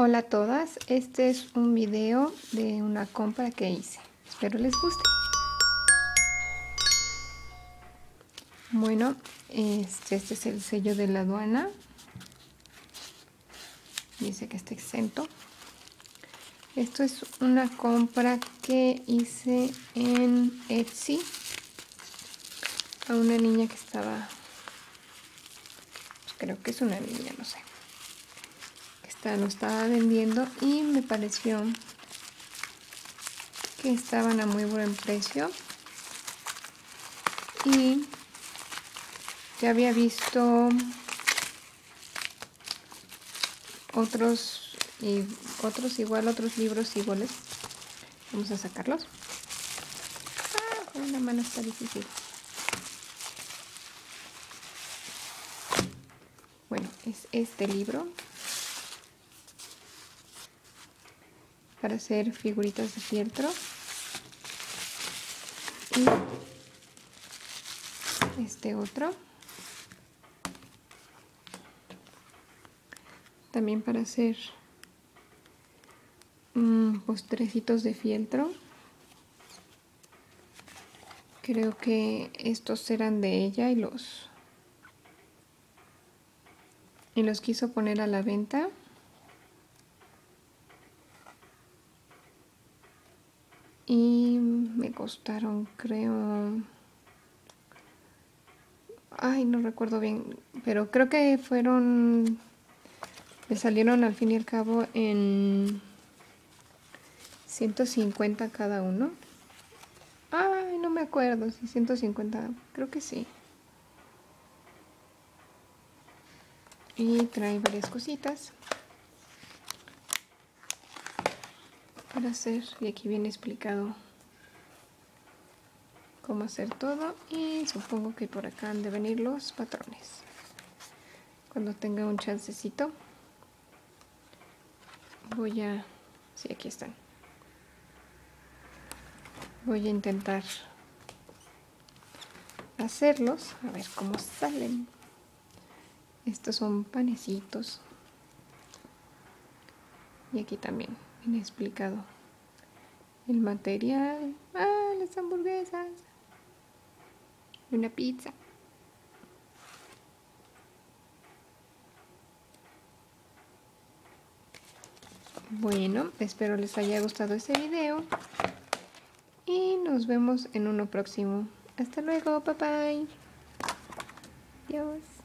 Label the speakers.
Speaker 1: Hola a todas, este es un video de una compra que hice. Espero les guste. Bueno, este, este es el sello de la aduana. Dice que está exento. Esto es una compra que hice en Etsy a una niña que estaba, pues creo que es una niña, no sé lo estaba vendiendo y me pareció que estaban a muy buen precio. Y ya había visto otros y otros igual otros libros iguales. Vamos a sacarlos. Ah, con una mano está difícil. Bueno es este libro para hacer figuritas de fieltro. Y este otro. También para hacer mm, postrecitos de fieltro. Creo que estos eran de ella y los y los quiso poner a la venta. Y me costaron creo ay no recuerdo bien pero creo que fueron me salieron al fin y al cabo en 150 cada uno. Ay no me acuerdo si 150 creo que sí. Y trae varias cositas para hacer. Y aquí viene explicado cómo hacer todo. Y supongo que por acá han de venir los patrones. Cuando tenga un chancecito voy a sí aquí están. Voy a intentar hacerlos. A ver cómo salen. Estos son panecitos. Y aquí también viene explicado el material, ah, las hamburguesas, una pizza. Bueno, espero les haya gustado este video y nos vemos en uno próximo. Hasta luego, bye bye. Adiós.